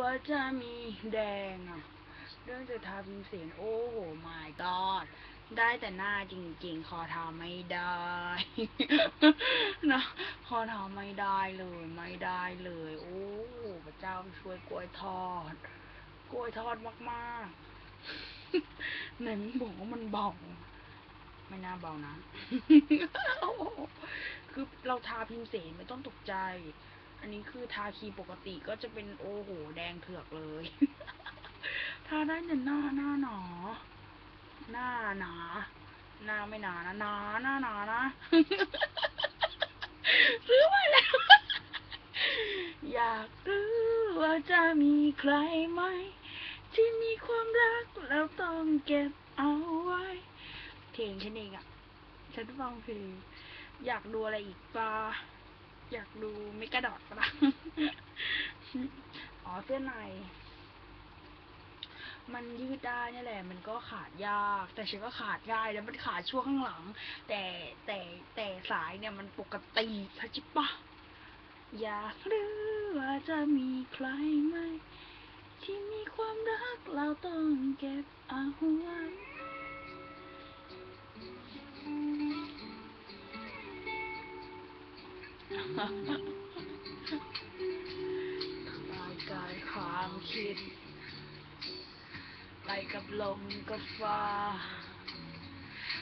ว่าจะมีแดงอะ เรื่องจะทาพิมเสียงโอ้โห my god ได้แต่หน้าจริง ๆ คอเท้าไม่ได้นะคอเท้าไม่ได้เลย ไม่ได้เลย โอ้พระเจ้าช่วยกล้วยทอด กล้วยทอดมากๆไหนมึงบอกว่ามันเบาไม่น่าเบานะ คือเราทาพิมพ์เสนไม่ต้องตกใจ อันนี้คือทาครีมปกติก็จะเป็นโอ้โห แดงเถือกเลย ทาได้แต่หน้าหน้าหนาหน้าหนา หน้าไม่หนานะหนาหน้าหนานะซื้อมาแล้วอยากรู้ว่าจะมีใครไหม ที่มีความรักแล้วต้องเก็บเอาไว้ เพลงฉันเองอะฉันฟังเพลงอยากดูอะไรอีกปะ อยากดูไม่กระดอดปะอ๋อเสื้อใน มันยืดได้นี่แหละ มันก็ขาดยาก แต่ฉันก็ขาดง่ายแล้วมันขาดช่วงข้างหลัง แต่แต่แต่สายเนี่ยมันปกติเข้าใจปะอยากรู้ว่าจะมีใครไหม ที่มีความรักเราต้องเก็บเอาไว้ รายกายความคิด ไปกับลมกับฟ้า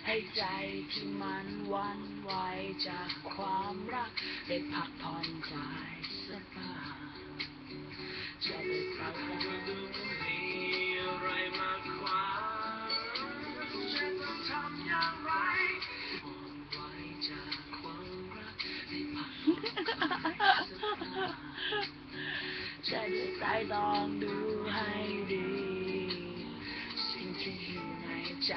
ให้ใจที่มันวันไหวจากความรัก ได้พักผ่อนใจสบาย พักจะได้ใจต้องดูให้ดีสิ่งที่อยู่ในใจ